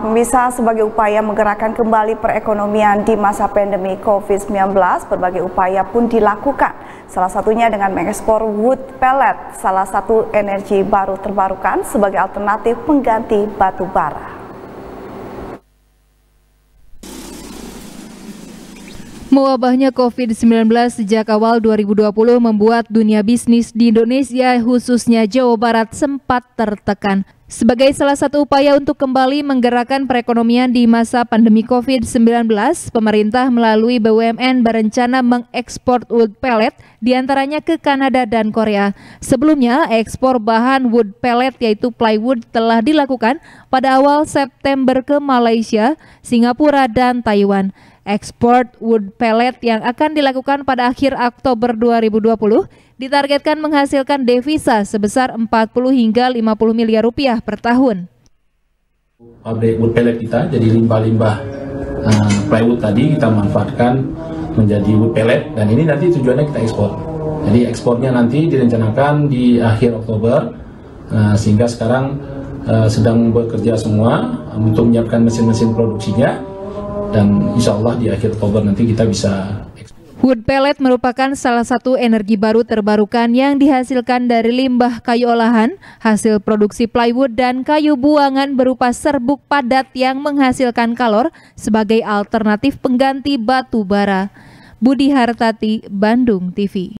Bisa sebagai upaya menggerakkan kembali perekonomian di masa pandemi COVID-19, berbagai upaya pun dilakukan. Salah satunya dengan mengekspor wood pellet, salah satu energi baru terbarukan sebagai alternatif pengganti batu bara. Mewabahnya COVID-19 sejak awal 2020 membuat dunia bisnis di Indonesia khususnya Jawa Barat sempat tertekan. Sebagai salah satu upaya untuk kembali menggerakkan perekonomian di masa pandemi COVID-19, pemerintah melalui BUMN berencana mengekspor wood pellet di antaranya ke Kanada dan Korea. Sebelumnya, ekspor bahan wood pellet yaitu plywood telah dilakukan pada awal September ke Malaysia, Singapura, dan Taiwan. Ekspor wood pellet yang akan dilakukan pada akhir Oktober 2020 ditargetkan menghasilkan devisa sebesar 40 hingga 50 miliar rupiah per tahun. Pabrik wood pellet kita jadi limbah-limbah uh, plywood tadi kita manfaatkan menjadi wood pellet dan ini nanti tujuannya kita ekspor. Jadi ekspornya nanti direncanakan di akhir Oktober uh, sehingga sekarang uh, sedang bekerja semua untuk menyiapkan mesin-mesin produksinya dan insya Allah di akhir Oktober nanti kita bisa Wood pellet merupakan salah satu energi baru terbarukan yang dihasilkan dari limbah kayu olahan, hasil produksi plywood dan kayu buangan berupa serbuk padat yang menghasilkan kalor sebagai alternatif pengganti batu bara. Budi Hartati, Bandung TV.